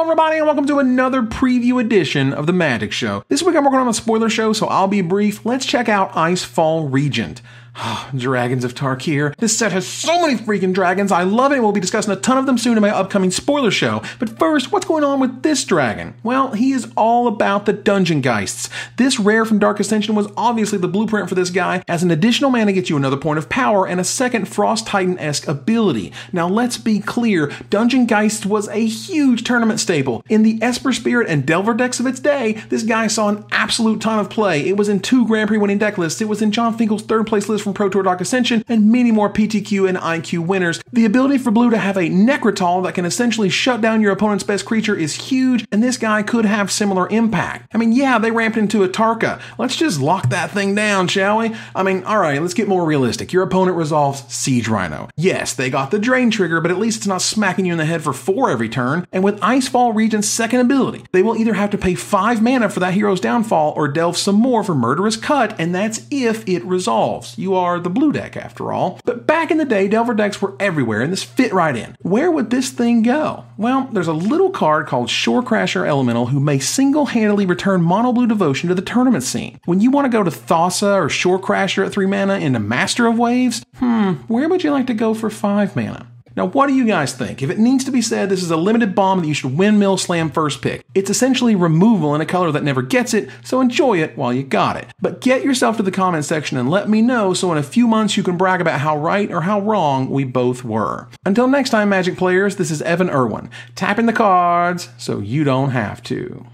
everybody, and welcome to another preview edition of the Magic Show. This week I'm working on a spoiler show, so I'll be brief. Let's check out Icefall Regent. Ah, dragons of Tarkir. This set has so many freaking dragons. I love it. We'll be discussing a ton of them soon in my upcoming spoiler show. But first, what's going on with this dragon? Well, he is all about the Dungeon Geists. This rare from Dark Ascension was obviously the blueprint for this guy, as an additional mana gets you another point of power and a second Frost Titan esque ability. Now, let's be clear Dungeon Geists was a huge tournament staple. In the Esper Spirit and Delver decks of its day, this guy saw an absolute ton of play. It was in two Grand Prix winning deck lists, it was in Jon Finkel's third place list from Pro Tour Dark Ascension, and many more PTQ and IQ winners. The ability for blue to have a Necrotal that can essentially shut down your opponent's best creature is huge, and this guy could have similar impact. I mean, yeah, they ramped into Atarka. Let's just lock that thing down, shall we? I mean, alright, let's get more realistic. Your opponent resolves Siege Rhino. Yes, they got the Drain trigger, but at least it's not smacking you in the head for four every turn. And with Icefall Regent's second ability, they will either have to pay five mana for that hero's downfall or delve some more for Murderous Cut, and that's if it resolves. You are the blue deck after all. But back in the day, Delver decks were everywhere and this fit right in. Where would this thing go? Well, there's a little card called Shorecrasher Elemental who may single handedly return mono blue devotion to the tournament scene. When you want to go to Thassa or Shorecrasher at 3 mana into Master of Waves, hmm, where would you like to go for 5 mana? Now, what do you guys think? If it needs to be said, this is a limited bomb that you should windmill slam first pick. It's essentially removal in a color that never gets it, so enjoy it while you got it. But get yourself to the comment section and let me know so in a few months you can brag about how right or how wrong we both were. Until next time, Magic players, this is Evan Erwin, tapping the cards so you don't have to.